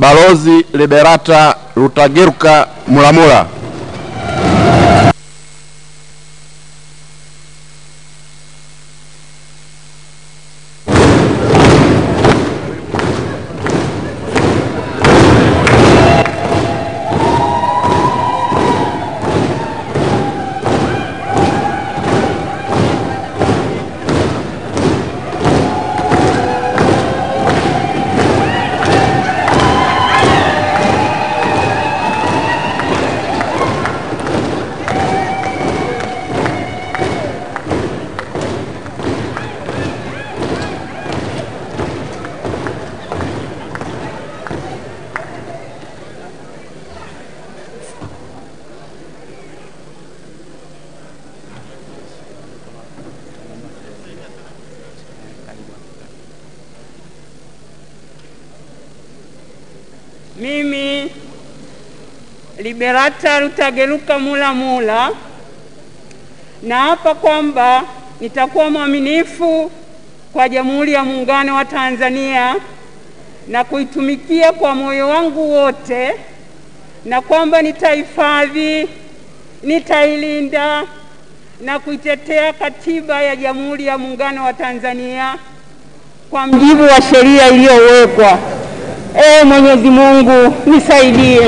Balozi Liberata Rutageruka Mulamula. Mimi Liberata Rutageruka Mulamula naapa kwamba nitakuwa mwaminifu kwa Jamhuri ya Muungano wa Tanzania na kuitumikia kwa moyo wangu wote, na kwamba nitahifadhi, nitailinda na kuitetea Katiba ya Jamhuri ya Muungano wa Tanzania kwa mujibu wa sheria iliyowekwa. Ee Mwenyezi Mungu nisaidie.